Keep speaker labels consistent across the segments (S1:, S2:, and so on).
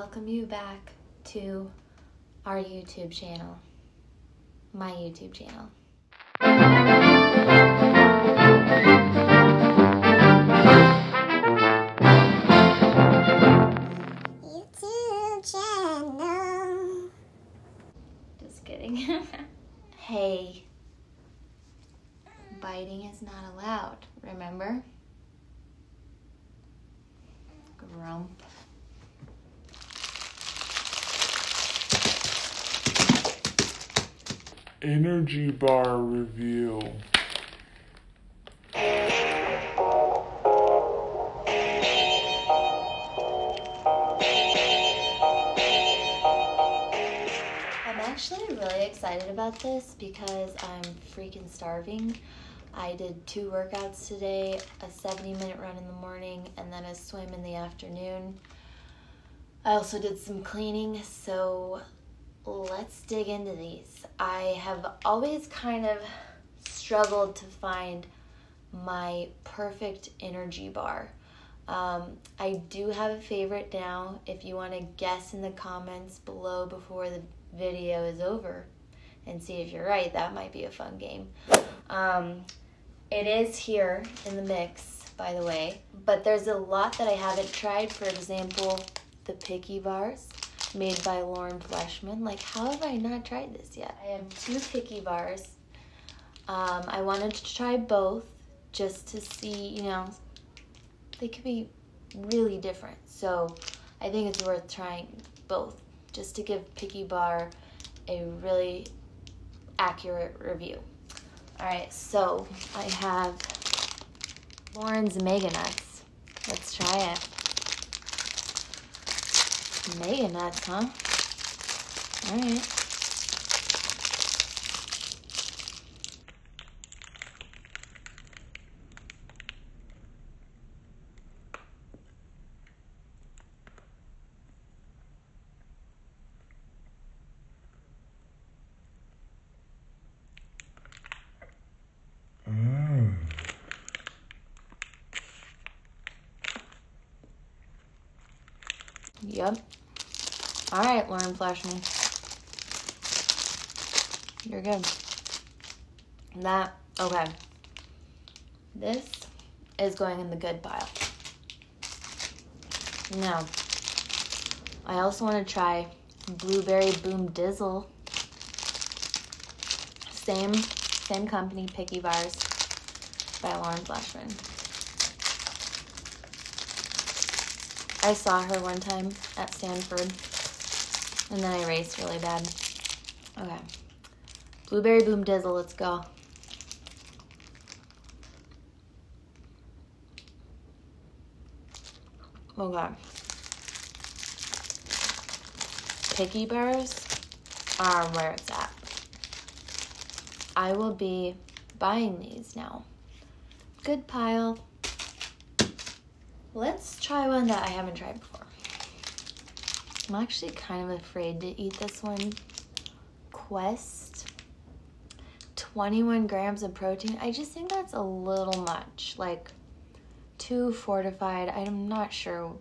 S1: welcome you back to our YouTube channel, my YouTube channel.
S2: YouTube channel.
S1: Just kidding. hey, biting is not allowed, remember? Grump.
S3: Energy bar review.
S1: I'm actually really excited about this because I'm freaking starving. I did two workouts today a 70 minute run in the morning and then a swim in the afternoon. I also did some cleaning, so let's dig into these. I have always kind of struggled to find my perfect energy bar. Um, I do have a favorite now. If you want to guess in the comments below before the video is over and see if you're right, that might be a fun game. Um, it is here in the mix, by the way, but there's a lot that I haven't tried. For example, the Picky Bars made by Lauren Fleshman. Like, how have I not tried this yet? I have two Picky Bars. Um, I wanted to try both just to see, you know, they could be really different. So I think it's worth trying both just to give Picky Bar a really accurate review. All right, so I have Lauren's Mega Nuts. Let's try it. Mega Nuts, huh? All Yep. All right, Lauren Fleshman. You're good. That, okay. This is going in the good pile. Now, I also want to try Blueberry Boom Dizzle. Same, same company, Picky Bars by Lauren Fleshman. I saw her one time at Stanford, and then I raced really bad. Okay. Blueberry Boom Dizzle, let's go. Oh, okay. Picky Bars are where it's at. I will be buying these now. Good pile. Let's try one that I haven't tried before. I'm actually kind of afraid to eat this one. Quest. 21 grams of protein. I just think that's a little much. Like, too fortified. I'm not sure.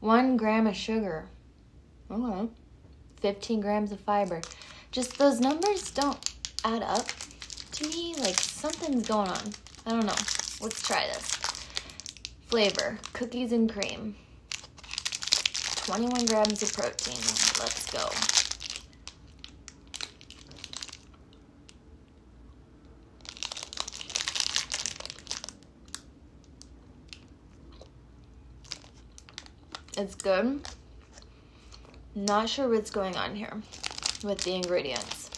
S1: One gram of sugar. Okay. 15 grams of fiber. Just those numbers don't add up to me. Like, something's going on. I don't know. Let's try this. Flavor cookies and cream. 21 grams of protein. Let's go. It's good. Not sure what's going on here with the ingredients.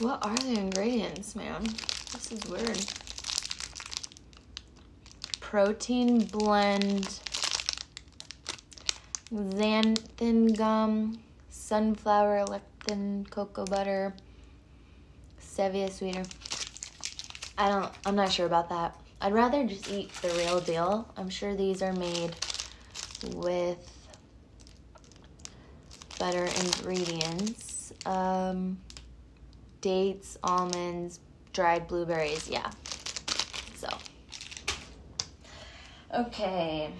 S1: What are the ingredients, man? This is weird protein blend, xanthan gum, sunflower lecithin, cocoa butter, stevia sweetener. I don't, I'm not sure about that. I'd rather just eat the real deal. I'm sure these are made with better ingredients. Um, dates, almonds, dried blueberries, yeah. So. Okay.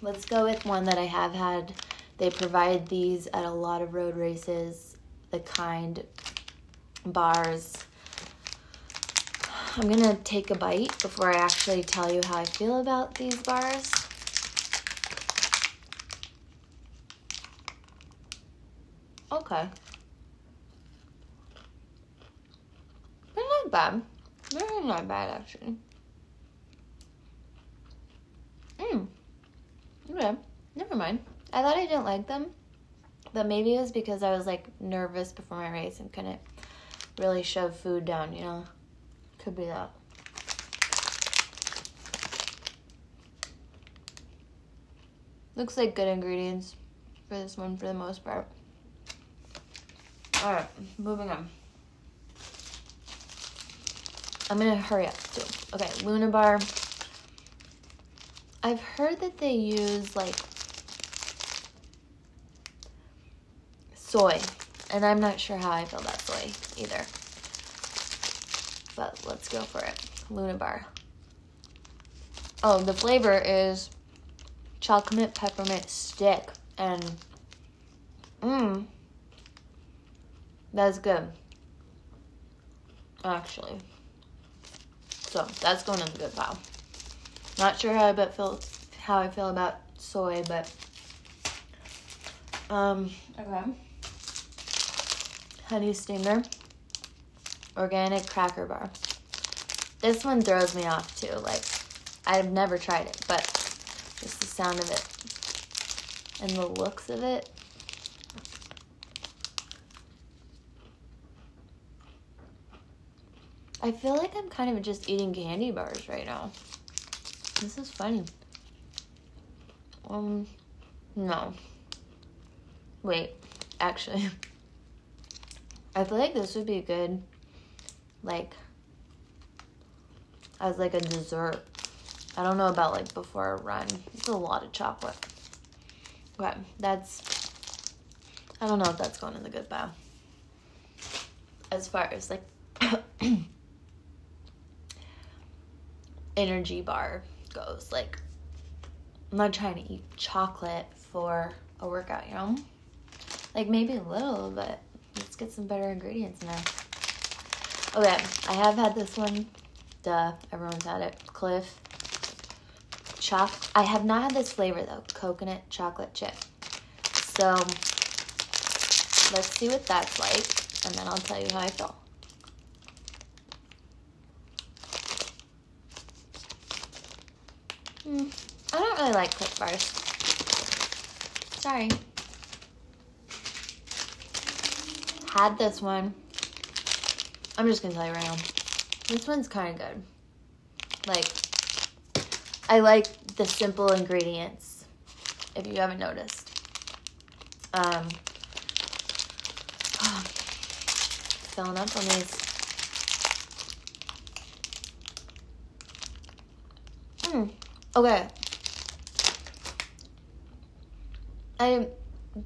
S1: let's go with one that I have had. They provide these at a lot of road races, the kind bars. I'm gonna take a bite before I actually tell you how I feel about these bars. Okay. They're not bad. They're not bad actually. Mm. Okay. Never mind. I thought I didn't like them. But maybe it was because I was like nervous before my race and couldn't really shove food down, you know? Could be that. Looks like good ingredients for this one for the most part. Alright, moving on. I'm gonna hurry up too. Okay, Luna Bar. I've heard that they use like soy, and I'm not sure how I feel about soy either. But let's go for it. Luna Bar. Oh, the flavor is chocolate peppermint stick, and mmm, that's good. Actually, so that's going in the good pile. Not sure how I bet feel how I feel about soy, but um okay. Honey Stinger organic cracker bar. This one throws me off too. Like I've never tried it, but just the sound of it and the looks of it. I feel like I'm kind of just eating candy bars right now. This is funny. Um, no. Wait, actually, I feel like this would be good, like, as like a dessert. I don't know about like before a run. It's a lot of chocolate. Okay, that's, I don't know if that's going in the good pile. As far as like, energy bar goes. Like, I'm not trying to eat chocolate for a workout, you know? Like, maybe a little, but let's get some better ingredients now. Okay, I have had this one. Duh, everyone's had it. Clif. Choc. I have not had this flavor though. Coconut chocolate chip. So, let's see what that's like, and then I'll tell you how I feel. Mm, I don't really like Clif bars. Sorry. Had this one. I'm just gonna tell you right now. This one's kind of good. Like, I like the simple ingredients. If you haven't noticed. Um, filling up on these. Hmm. Okay. I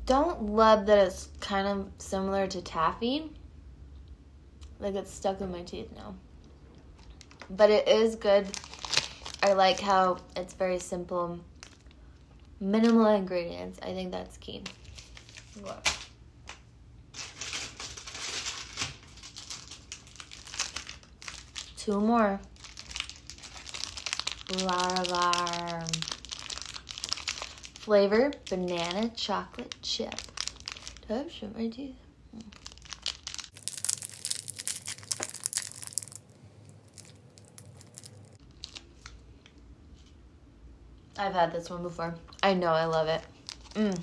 S1: don't love that it's kind of similar to taffy. Like it's stuck in my teeth now. But it is good. I like how it's very simple. Minimal ingredients. I think that's key. What? Two more. Larabar. Flavor banana chocolate chip. Do I have shit my teeth? I've had this one before. I know I love it. Mm.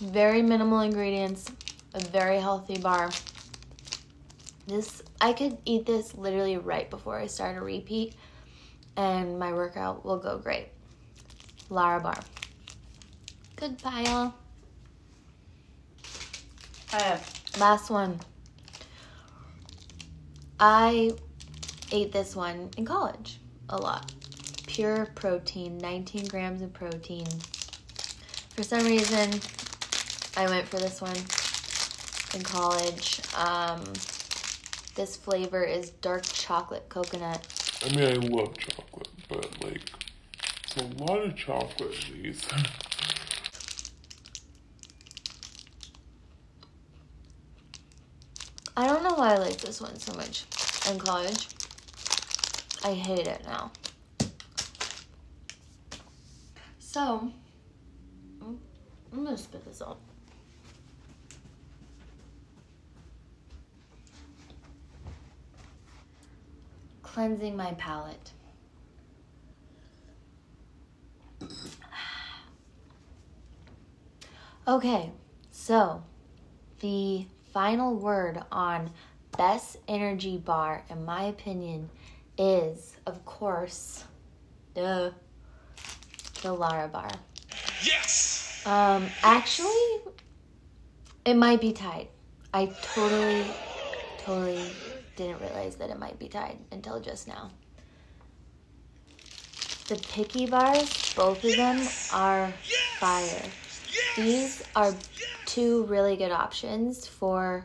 S1: Very minimal ingredients, a very healthy bar. This I could eat this literally right before I start a repeat and my workout will go great. Larabar. Good pile. Alright, last one. I ate this one in college a lot. Pure protein, 19 grams of protein. For some reason, I went for this one in college. Um, this flavor is dark chocolate coconut.
S3: I mean, I love chocolate, but like, It's a lot of chocolate these.
S1: I don't know why I like this one so much in college. I hate it now. So, I'm gonna spit this out. Cleansing my palate. Okay, so the final word on best energy bar, in my opinion, is, of course, duh, the Larabar.
S4: Yes!
S1: Um, actually, it might be tied. I totally, totally didn't realize that it might be tied until just now. The picky bars, both of them are fire. These are two really good options for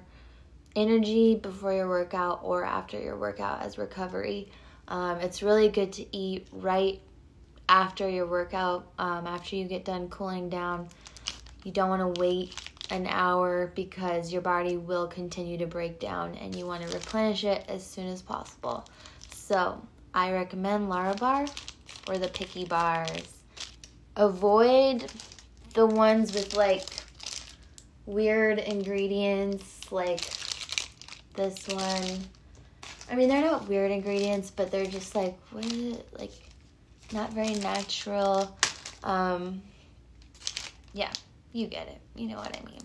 S1: energy before your workout or after your workout as recovery. Um, it's really good to eat right after your workout, um, after you get done cooling down. You don't want to wait an hour because your body will continue to break down and you want to replenish it as soon as possible. So, I recommend Larabar or the Picky Bars. Avoid the ones with like weird ingredients like this one. I mean, they're not weird ingredients, but they're just like what, like not very natural. Um, yeah, you get it. You know what I mean.